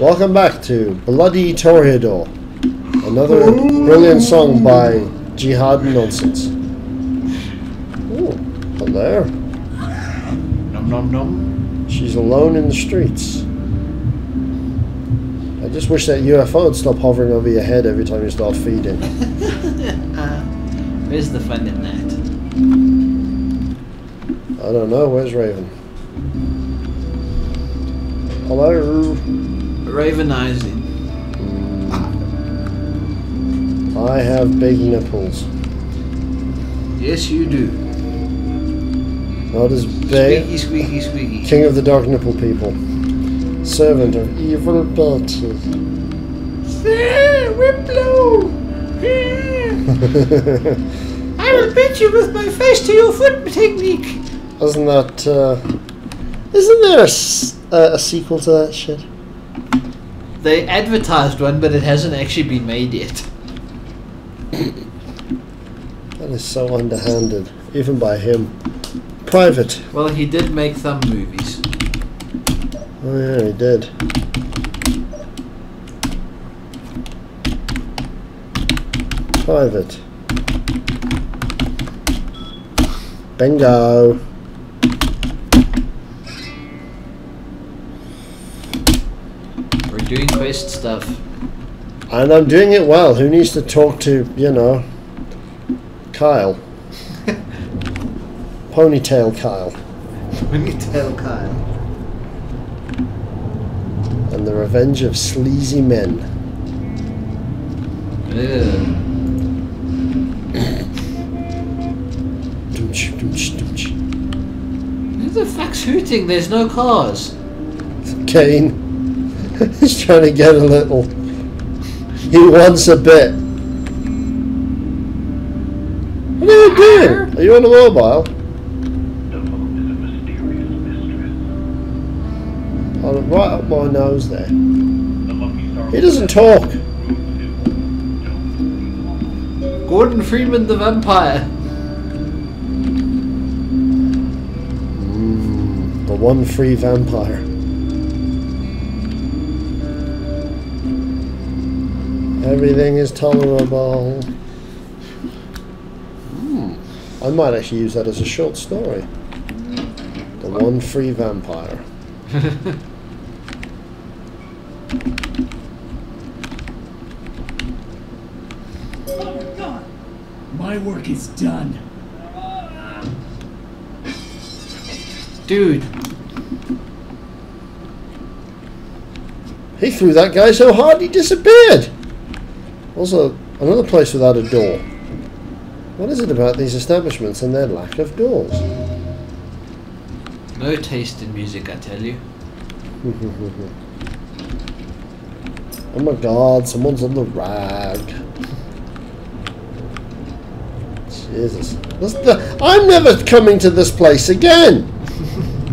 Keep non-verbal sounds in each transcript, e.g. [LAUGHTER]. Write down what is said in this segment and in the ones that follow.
Welcome back to Bloody Toreador. Another brilliant song by Jihad Nonsense. Oh, hello. Nom nom nom. She's alone in the streets. I just wish that UFO would stop hovering over your head every time you start feeding. [LAUGHS] Uh, where's the fun in that? I don't know. Where's Raven? Hello. Ravenizing. I have big nipples. Yes, you do. Not as big. Squeaky, squeaky, squeaky. King of the Dark Nipple People. Servant of evil bitches. Whiplow! I will beat you with my face to your foot technique. Isn't that, uh, isn't there a, uh, a sequel to that shit? They advertised one, but it hasn't actually been made yet. That is so underhanded, even by him. Private. Well, he did make thumb movies. Oh yeah, he did. Private. Bingo. Doing quest stuff. And I'm doing it well. Who needs to talk to, you know, Kyle? [LAUGHS] Ponytail Kyle. Ponytail Kyle. And the revenge of sleazy men. Doomch, doomch, doomch. Who the fuck's hooting? There's no cars. Kane. [LAUGHS] He's trying to get a little. He wants a bit. What are you doing? Are you on a mobile? The phone is a mysterious mistress. Oh, right up my nose there. The lucky star. He doesn't talk. Room two. Don't Gordon Freeman the vampire. Mm, the one free vampire. Everything is tolerable. Hmm. I might actually use that as a short story. The one free vampire. Oh my god! My work is done. Dude, He threw that guy so hard he disappeared. Also, another place without a door. What is it about these establishments and their lack of doors? no taste in music, I tell you. [LAUGHS] Oh my god, someone's on the rag. Jesus. The, I'm never coming to this place again.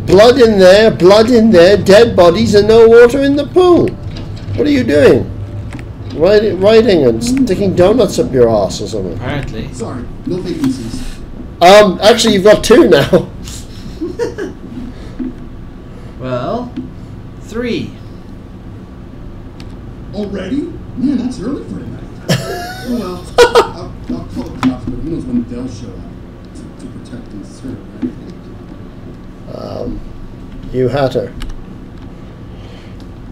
blood in there, blood in there, dead bodies, and no water in the pool. What are you doing? Writing, writing and sticking donuts up your ass or something. Apparently. Sorry, no vacancies. Um, actually, you've got two now. [LAUGHS] Well, three. Already? Man, that's early for tonight. [LAUGHS] oh well, I'll, I'll call the cops, but who knows when they'll show up to, to protect and serve, right? Um, you Hatter.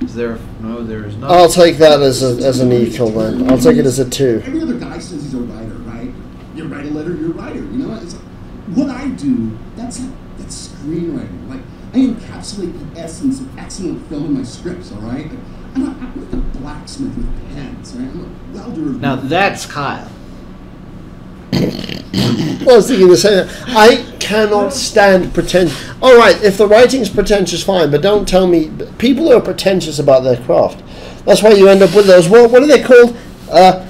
Is there? No, there is not. I'll take that as, a, as an equal then. I'll take it as a two. Every other guy says he's a writer, right? You write a letter, you're a writer. You know, what? it's like, what I do. That's like, that's screenwriting. Like I encapsulate the essence of excellent film in my scripts. All right. Like, I'm not, I'm not a blacksmith with pens, right? I'm a welder. Of Now that's Kyle. [COUGHS] I was thinking the same. I cannot stand pretend. All right, if the writing's pretentious, fine, but don't tell me people who are pretentious about their craft. That's why you end up with those. What, what are they called? Uh,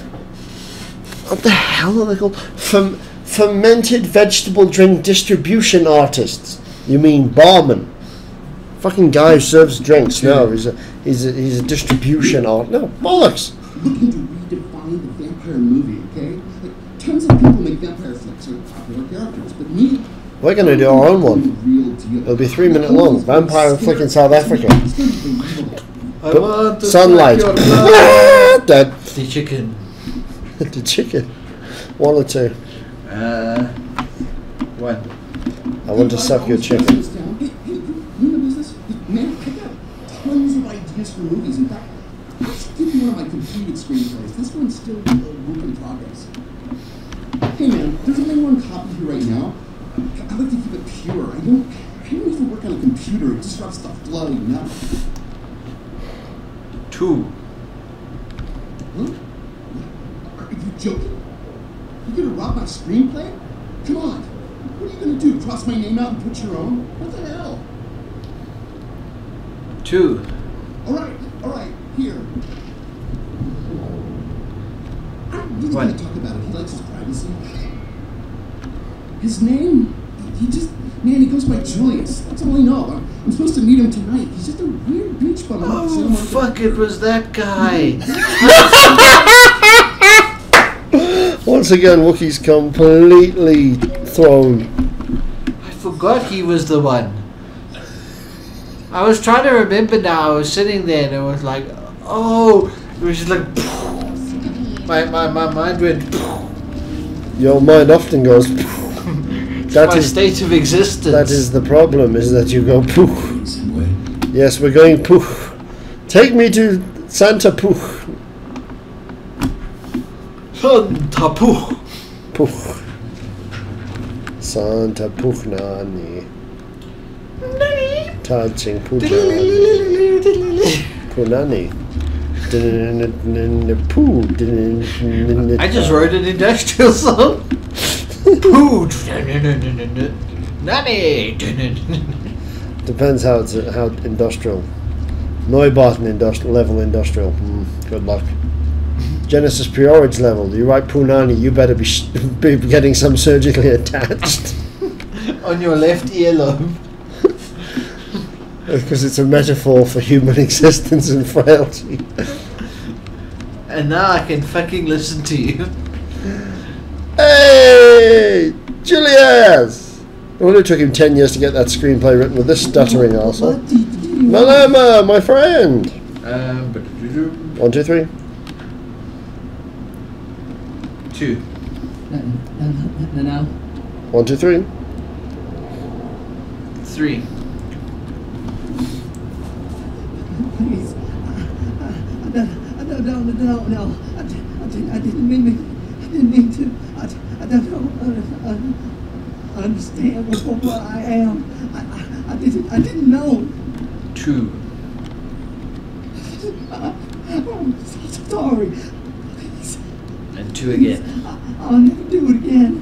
what the hell are they called? Ferm- fermented vegetable drink distribution artists. You mean barman? Fucking guy who serves drinks. No, he's a he's a, he's a distribution art. No bollocks. looking to redefine the vampire movie, okay? Like, tons of people make vampire flicks or popular characters, but me, We're gonna do our own one. the real deal. It'll be three minute long. Vampire flick in South Africa. It's gonna be believable. I want to Sunlight. suck. [LAUGHS] Dead. the chicken. [LAUGHS] the chicken. One or two. Uh, one. I want to suck your chicken. Hey, hey, you you in the business? Man, I got tons of ideas for movies. In fact, I'll give you one of my completed screenplays. This one's still a work in progress. Hey man, there's only one copy here right now. I like to keep it pure. I don't, I don't to work on a computer. It disrupts the flow, you know? Two. Huh? Are you joking? You gonna rob my screenplay? Come on. What are you gonna do? Cross my name out and put your own? What the hell? Two. Alright, alright, here. I don't really want to talk about it. He likes his privacy. His name? He just, man, he goes by Julius. That's all I know. I'm, I'm supposed to meet him tonight. He's just a weird beach bum. Oh, Santa fuck, it was that guy. [LAUGHS] Once again, Wookiee's completely thrown. I forgot he was the one. I was trying to remember now. I was sitting there and it was like, oh, it was just like, [LAUGHS] my, my, my mind went, [LAUGHS] Your mind often goes. That my is state of existence. that is the problem. Is that you go poof. Yes, we're going poof. Take me to Santa poof. Tapu. Poof. Santa poof nani. Touching pujani. Punani. Poo. I just wrote an industrial [LAUGHS] song. Poo. Nanny. Depends how it's how industrial. Neubauten industrial level industrial. Hmm, good luck. Genesis P-Orridge level. You write Punani, you better be, sh- [LAUGHS] be getting some surgically attached [LAUGHS] On your left earlobe. because it's a metaphor for human existence and frailty. And now I can fucking listen to you. Hey, Julius! It only took him ten years to get that screenplay written with this stuttering arsehole. What? Did, did you Malema, my friend. Um, but One, two, three. two. No, no, no, no. One, two, three. Three. Please. No, no, no, no. I, I, didn't, I didn't mean to. I didn't mean to. I, I don't know. uh, uh, understand what, what, I am. I, I, I didn't. I didn't know. Two. I, I'm so sorry. Please. And two again. I, I'll never do it again.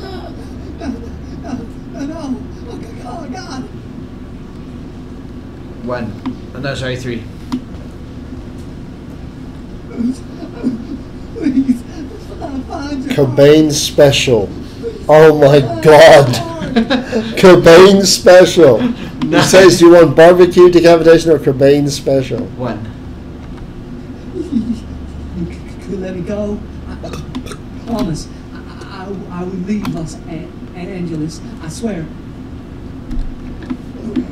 No, no, no. Oh, God. One. Oh, no, sorry, three. Please. I'll find you. Cobain special. Oh my god. [LAUGHS] Cobain special. He says, do you want barbecue decapitation or Cobain special? One. You c- c- could let me go. I promise. I, I, I will leave Los An- Angeles. I swear.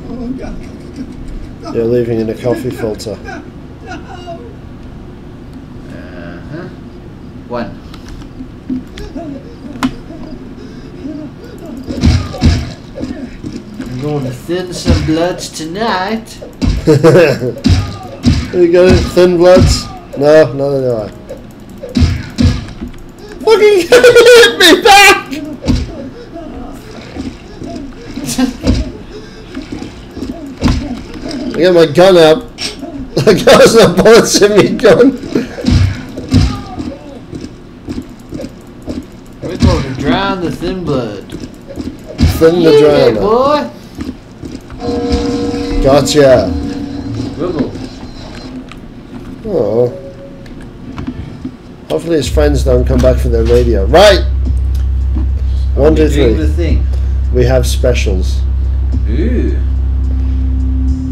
Oh, God. You're leaving in a coffee filter. Uh-huh. One. I'm going to thin some bloods tonight. [LAUGHS] There you go, thin bloods. No, no, no, no. Fucking [LAUGHS] hit me back! I got my gun out. [LAUGHS] I got some bullets in my gun. We're going to drown the thin blood. Thin the drowner. boy. Gotcha. Oh. Hopefully his friends don't come back for their radio. Right! One, two, the three. We have specials. Ooh.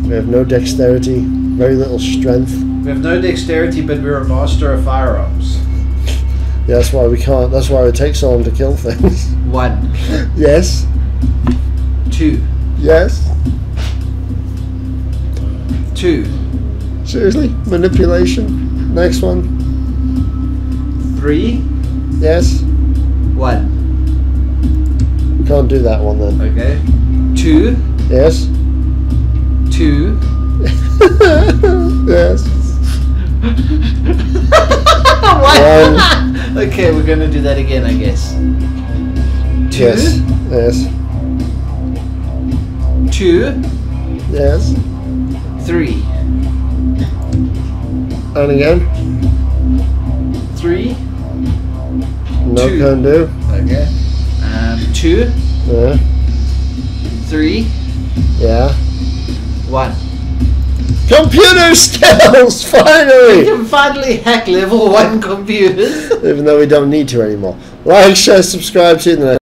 We have no dexterity, very little strength. We have no dexterity, but we're a master of firearms. Yeah, that's why we can't. That's why it takes so long to kill things. [LAUGHS] One. yes, Two. yes. Two. Seriously? Manipulation? Next one. Three, Yes? one. Can't do that one then. Okay. Two, Yes? Okay, we're gonna do that again, I guess. Two, Yes. Yes. two, Yes. three, And again? three. No Two. can do. Okay. Um, two, Yeah. three, Yeah. one. Computer skills! [LAUGHS] Finally! We can finally hack level one computers. Even though we don't need to anymore. Like, share, subscribe, you the next